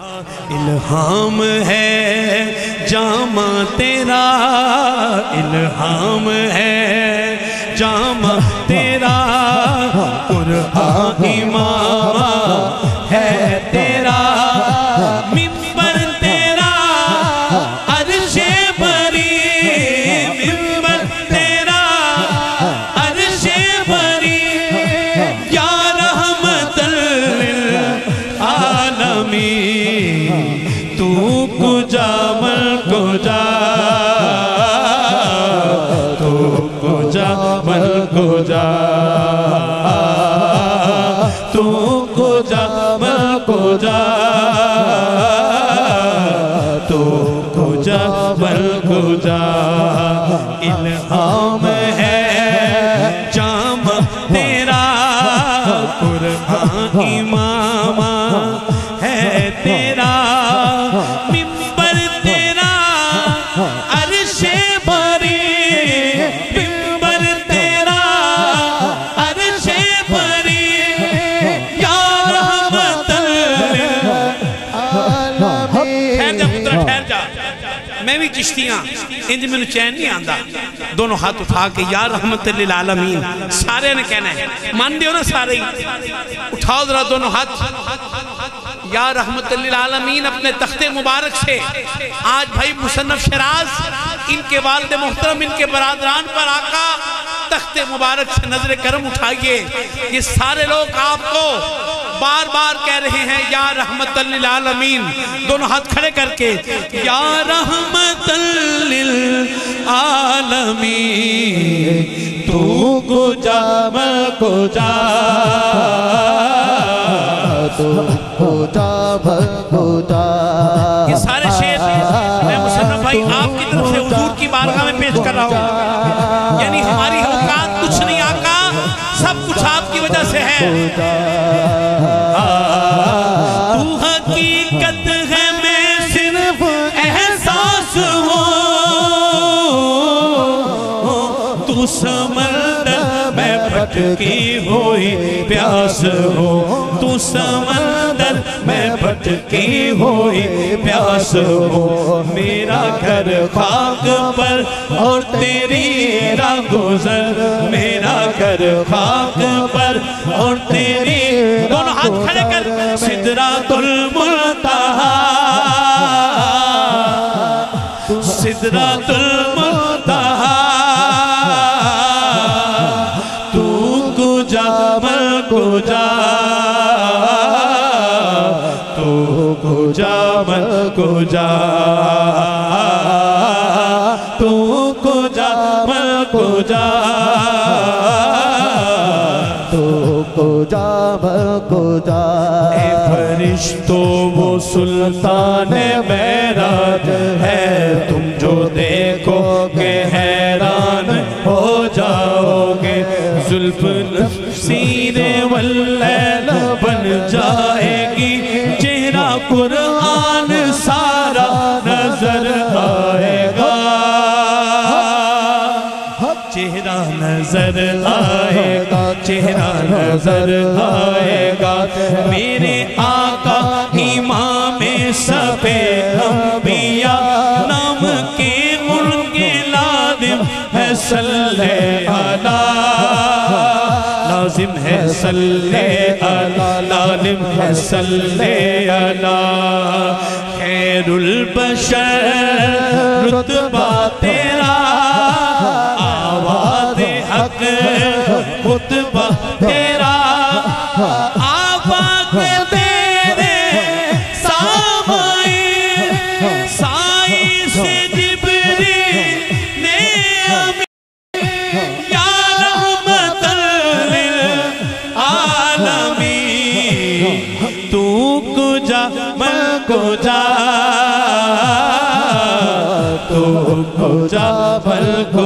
الہام ہے جامع تیرا الہام ہے جامع تیرا قرآن امام ہے تیرا۔ تو کجا من کجا تو کجا من کجا تو کجا من کجا تو کجا من کجا بھی چشتیاں اندھ میں چین نہیں آندھا دونوں ہاتھ اٹھا کے، یا رحمت للعالمین، سارے نے کہنا ہے۔ مان دیو نا سارے ہی۔ اٹھاؤ ذرا دونوں ہاتھ۔ یا رحمت للعالمین، اپنے تخت مبارک سے۔ آج بھائی مصنف شراز ان کے والد محترم، ان کے برادران پر آقا تخت مبارک سے نظر کرم اٹھائیے۔ یہ سارے لوگ آپ کو بار بار کہہ رہے ہیں، یا رحمت للعالمین۔ دونوں ہاتھ کھڑے کر کے، یا رحمت للعالمین، تو گجا جا میں گجا جا تو خدا بھر وجہ سے ہے۔ تو حقیقت ہے میں صرف احساس ہوں۔ تو سمندر میں بھٹکی ہوئی پیاس ہوں۔ تو سمندر ہوئی پیاس ہو۔ میرا گھر خاک پر اور تیری گزر۔ میرا گھر خاک پر اور تیری دونوں ہاتھ کھڑے کر۔ سدرات المنتہا۔ سدرات المنتہا۔ تو کجا من کجا کجا من کجا تو کجا من کجا تو خدا بھر خدا اے فرشتو وہ سلطان بیرات ہے۔ تم جو دیکھو کہ حیران ہو جاؤ گے۔ ظلف سینے واللیل بن جائے گی۔ چہرہ قرآن سارا نظر آئے گا۔ چہرہ نظر آئے گا، چہرہ نظر آئے گا۔ میرے آقا امام سبے انبیاء، نام کے ان کے لازم ہے صلی اللہ۔ لازم ہے صلی اللہ۔ صلی اللہ خیر البشر رتبہ تیرا آواز حق خطبہ تیرا آواز تیرے تو کجا بل کجا